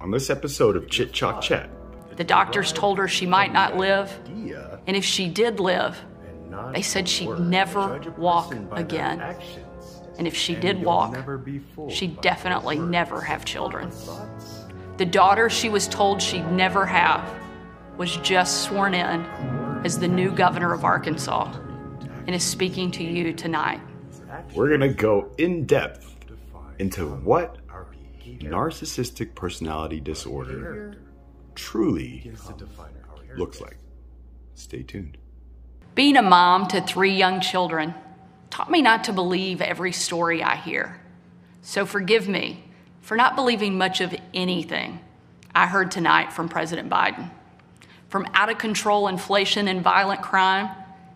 on this episode of Chit Chalk Chat. The doctors told her she might not live, and if she did live, they said she'd never walk again. And if she did walk, she'd definitely never have children. The daughter she was told she'd never have was just sworn in as the new governor of Arkansas and is speaking to you tonight. We're going to go in depth into what narcissistic personality disorder truly looks like. Stay tuned. Being a mom to three young children taught me not to believe every story I hear. So forgive me for not believing much of anything I heard tonight from President Biden. From out of control inflation and violent crime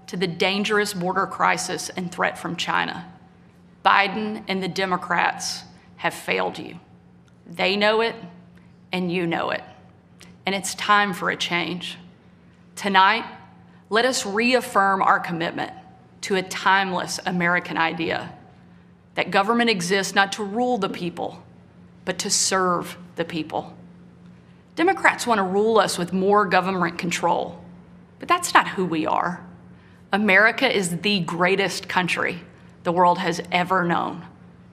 to the dangerous border crisis and threat from China, Biden and the Democrats have failed you. They know it, and you know it. And it's time for a change. Tonight, let us reaffirm our commitment to a timeless American idea that government exists not to rule the people, but to serve the people. Democrats want to rule us with more government control, but that's not who we are. America is the greatest country the world has ever known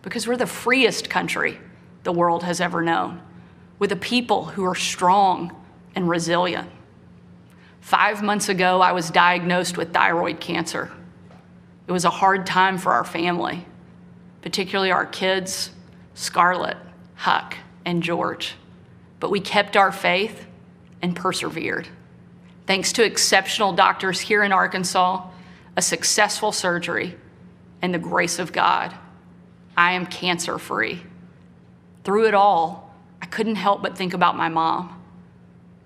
because we're the freest country the world has ever known, with a people who are strong and resilient. Five months ago, I was diagnosed with thyroid cancer. It was a hard time for our family, particularly our kids, Scarlett, Huck, and George. But we kept our faith and persevered. Thanks to exceptional doctors here in Arkansas, a successful surgery, and the grace of God, I am cancer free. Through it all, I couldn't help but think about my mom.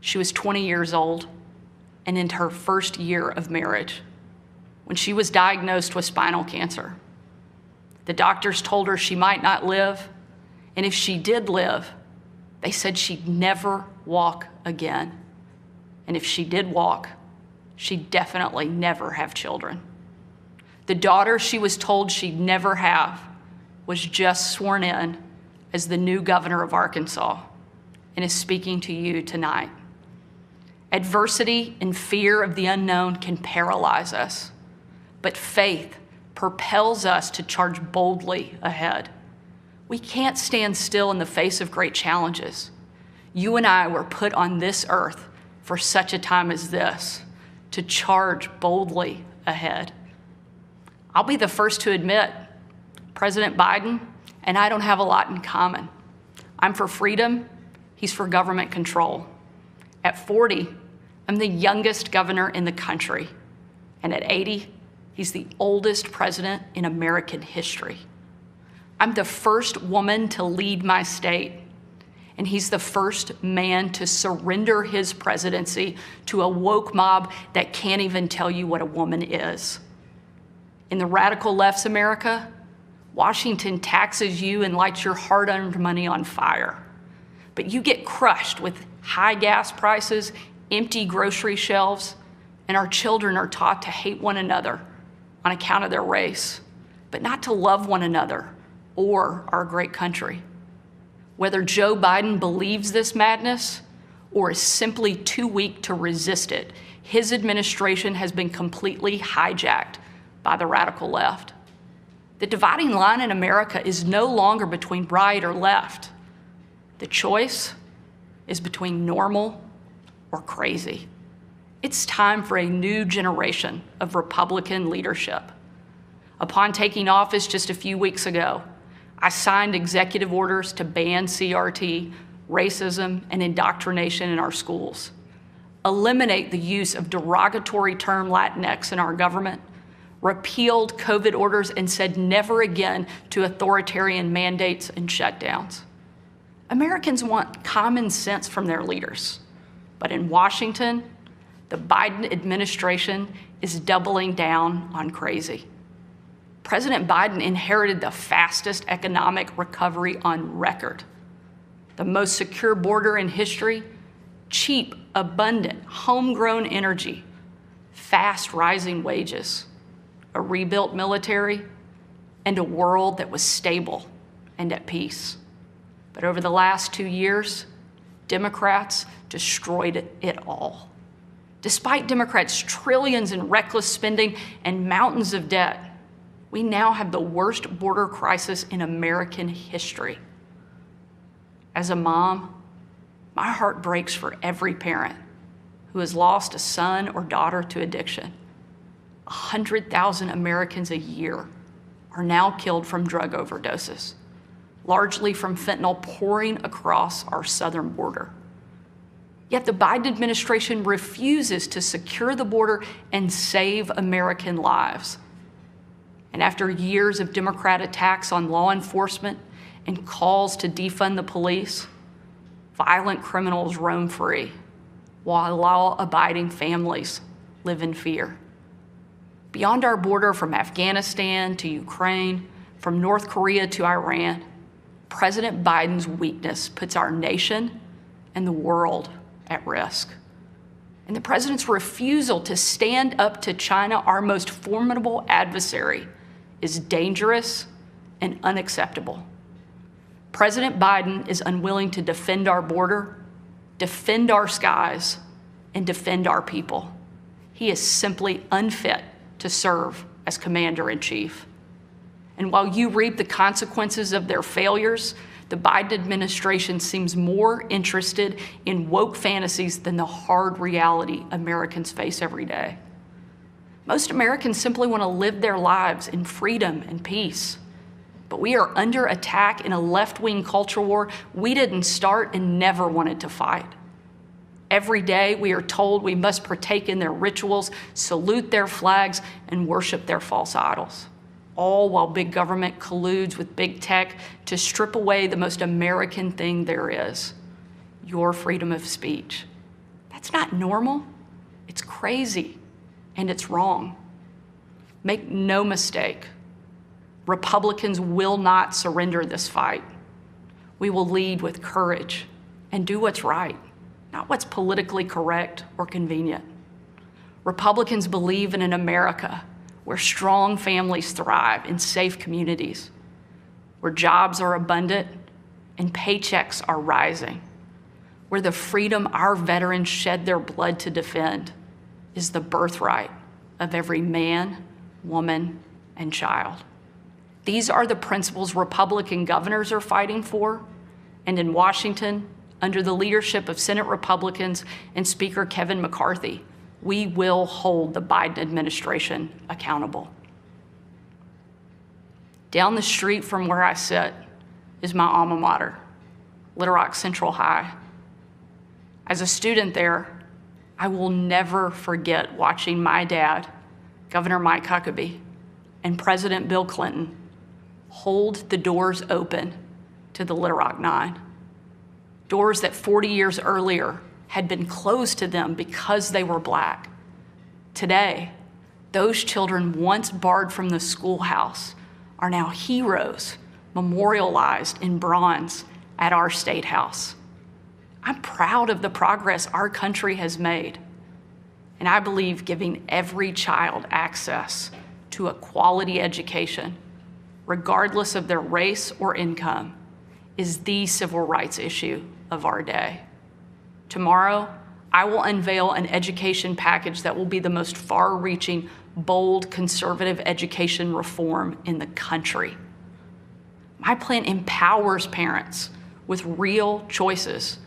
She was 20 years old and in her first year of marriage when she was diagnosed with spinal cancer. The doctors told her she might not live, and if she did live, they said she'd never walk again. And if she did walk, she'd definitely never have children. The daughter she was told she'd never have was just sworn in as the new governor of Arkansas and is speaking to you tonight. Adversity and fear of the unknown can paralyze us but faith propels us to charge boldly ahead. We can't stand still in the face of great challenges. You and I were put on this earth for such a time as this to charge boldly ahead. I'll be the first to admit President Biden and I don't have a lot in common. I'm for freedom, he's for government control. At 40, I'm the youngest governor in the country. And at 80, He's the oldest president in American history. I'm the first woman to lead my state, and he's the first man to surrender his presidency to a woke mob that can't even tell you what a woman is. In the radical left's America, Washington taxes you and lights your hard earned money on fire. But you get crushed with high gas prices, empty grocery shelves, and our children are taught to hate one another on account of their race, but not to love one another or our great country. Whether Joe Biden believes this madness or is simply too weak to resist it, his administration has been completely hijacked by the radical left. The dividing line in America is no longer between right or left. The choice is between normal or crazy. It's time for a new generation of Republican leadership. Upon taking office just a few weeks ago, I signed executive orders to ban CRT, racism, and indoctrination in our schools, eliminate the use of derogatory term Latinx in our government, repealed COVID orders, and said never again to authoritarian mandates and shutdowns. Americans want common sense from their leaders, but in Washington, the Biden administration is doubling down on crazy. President Biden inherited the fastest economic recovery on record, the most secure border in history, cheap, abundant, homegrown energy, fast rising wages, a rebuilt military, and a world that was stable and at peace. But over the last two years, Democrats destroyed it all. Despite Democrats' trillions in reckless spending and mountains of debt, we now have the worst border crisis in American history. As a mom, my heart breaks for every parent who has lost a son or daughter to addiction. 100,000 Americans a year are now killed from drug overdoses, largely from fentanyl pouring across our southern border. Yet the Biden administration refuses to secure the border and save American lives. And after years of Democrat attacks on law enforcement and calls to defund the police, violent criminals roam free while law abiding families live in fear. Beyond our border from Afghanistan to Ukraine, from North Korea to Iran, President Biden's weakness puts our nation and the world at risk. And the president's refusal to stand up to China, our most formidable adversary, is dangerous and unacceptable. President Biden is unwilling to defend our border, defend our skies, and defend our people. He is simply unfit to serve as commander in chief. And while you reap the consequences of their failures, the Biden administration seems more interested in woke fantasies than the hard reality Americans face every day. Most Americans simply want to live their lives in freedom and peace. But we are under attack in a left wing culture war we didn't start and never wanted to fight. Every day we are told we must partake in their rituals, salute their flags, and worship their false idols. All while big government colludes with big tech to strip away the most American thing there is your freedom of speech. That's not normal. It's crazy and it's wrong. Make no mistake, Republicans will not surrender this fight. We will lead with courage and do what's right, not what's politically correct or convenient. Republicans believe in an America where strong families thrive in safe communities, where jobs are abundant and paychecks are rising, where the freedom our veterans shed their blood to defend is the birthright of every man, woman, and child. These are the principles Republican governors are fighting for. And in Washington, under the leadership of Senate Republicans and Speaker Kevin McCarthy, we will hold the Biden administration accountable. Down the street from where I sit is my alma mater, Little Rock Central High. As a student there, I will never forget watching my dad, Governor Mike Huckabee, and President Bill Clinton hold the doors open to the Little Rock Nine. Doors that 40 years earlier had been closed to them because they were black. Today, those children once barred from the schoolhouse are now heroes memorialized in bronze at our state house. I'm proud of the progress our country has made. And I believe giving every child access to a quality education, regardless of their race or income, is the civil rights issue of our day. Tomorrow, I will unveil an education package that will be the most far reaching, bold, conservative education reform in the country. My plan empowers parents with real choices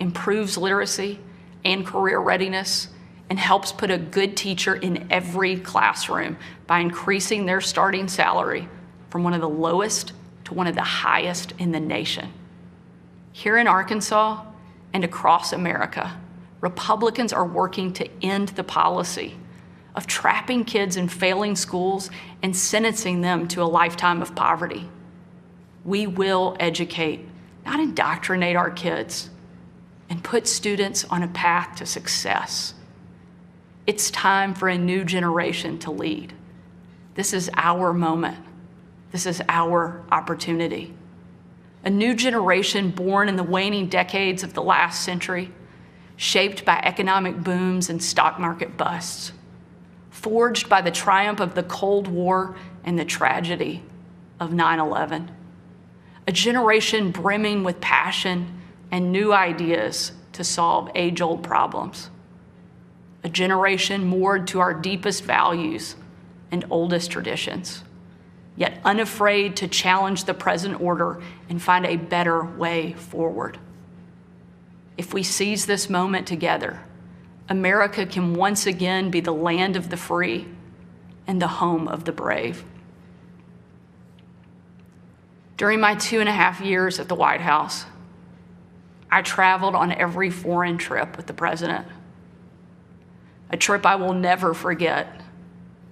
improves literacy and career readiness, and helps put a good teacher in every classroom by increasing their starting salary from one of the lowest to one of the highest in the nation. Here in Arkansas and across America, Republicans are working to end the policy of trapping kids in failing schools and sentencing them to a lifetime of poverty. We will educate, not indoctrinate our kids and put students on a path to success. It's time for a new generation to lead. This is our moment. This is our opportunity. A new generation born in the waning decades of the last century, shaped by economic booms and stock market busts, forged by the triumph of the Cold War and the tragedy of 9 11. A generation brimming with passion and new ideas to solve age old problems. A generation moored to our deepest values and oldest traditions, yet unafraid to challenge the present order and find a better way forward. If we seize this moment together, America can once again be the land of the free and the home of the brave. During my two and a half years at the White House, I traveled on every foreign trip with the president. A trip I will never forget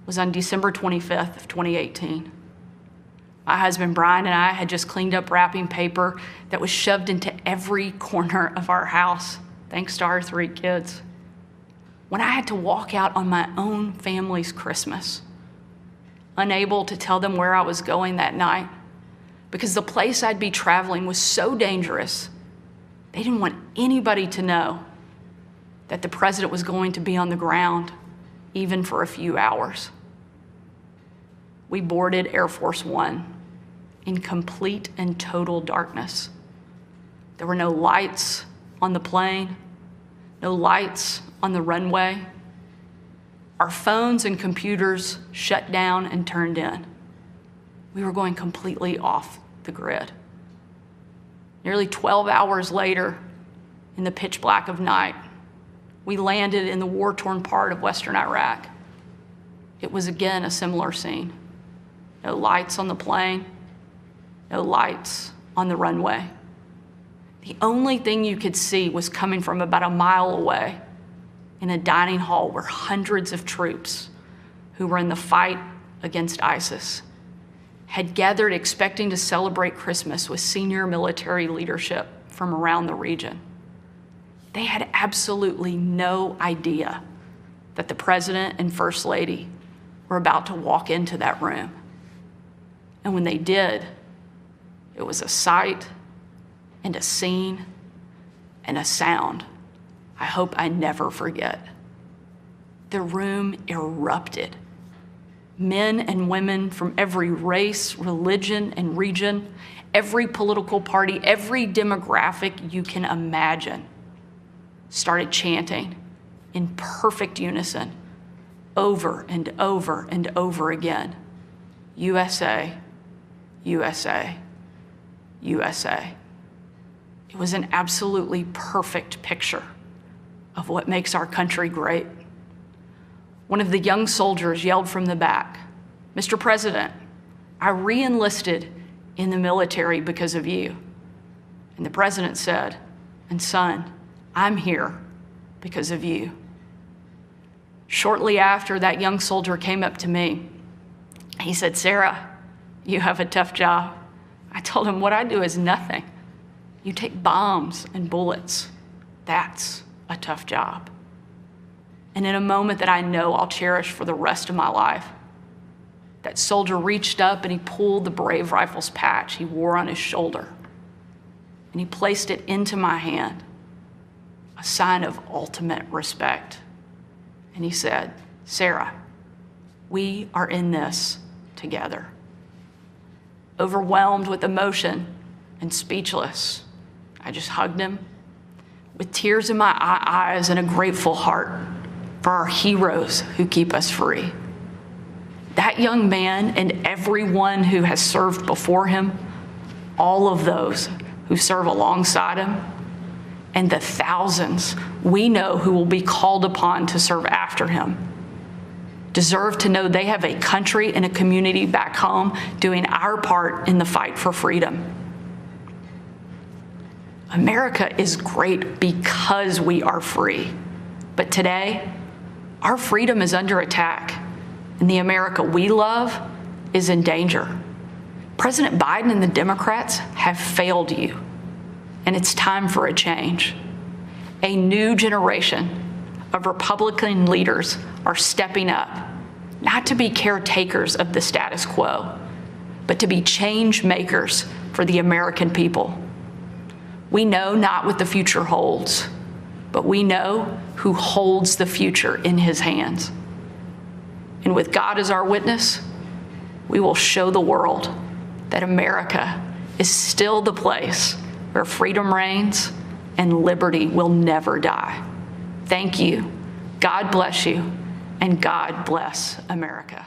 was on December 25th of 2018. My husband Brian and I had just cleaned up wrapping paper that was shoved into every corner of our house, thanks to our three kids. When I had to walk out on my own family's Christmas, unable to tell them where I was going that night, because the place I'd be traveling was so dangerous, they didn't want anybody to know that the president was going to be on the ground, even for a few hours. We boarded Air Force One in complete and total darkness. There were no lights on the plane, no lights on the runway. Our phones and computers shut down and turned in we were going completely off the grid. Nearly 12 hours later, in the pitch black of night, we landed in the war torn part of western Iraq. It was again a similar scene. No lights on the plane, no lights on the runway. The only thing you could see was coming from about a mile away in a dining hall where hundreds of troops who were in the fight against ISIS had gathered expecting to celebrate Christmas with senior military leadership from around the region. They had absolutely no idea that the president and first lady were about to walk into that room. And when they did, it was a sight and a scene and a sound I hope I never forget. The room erupted. Men and women from every race, religion, and region, every political party, every demographic you can imagine started chanting in perfect unison over and over and over again. USA, USA, USA. It was an absolutely perfect picture of what makes our country great. One of the young soldiers yelled from the back, Mr. President, I re enlisted in the military because of you. And the president said, And son, I'm here because of you. Shortly after, that young soldier came up to me. He said, Sarah, you have a tough job. I told him, What I do is nothing. You take bombs and bullets. That's a tough job and in a moment that I know I'll cherish for the rest of my life. That soldier reached up and he pulled the Brave Rifles patch he wore on his shoulder and he placed it into my hand, a sign of ultimate respect. And he said, Sarah, we are in this together. Overwhelmed with emotion and speechless, I just hugged him with tears in my eyes and a grateful heart for our heroes who keep us free. That young man and everyone who has served before him, all of those who serve alongside him, and the thousands we know who will be called upon to serve after him deserve to know they have a country and a community back home doing our part in the fight for freedom. America is great because we are free. But today, our freedom is under attack, and the America we love is in danger. President Biden and the Democrats have failed you, and it's time for a change. A new generation of Republican leaders are stepping up, not to be caretakers of the status quo, but to be change makers for the American people. We know not what the future holds but we know who holds the future in his hands. And with God as our witness, we will show the world that America is still the place where freedom reigns and liberty will never die. Thank you. God bless you, and God bless America.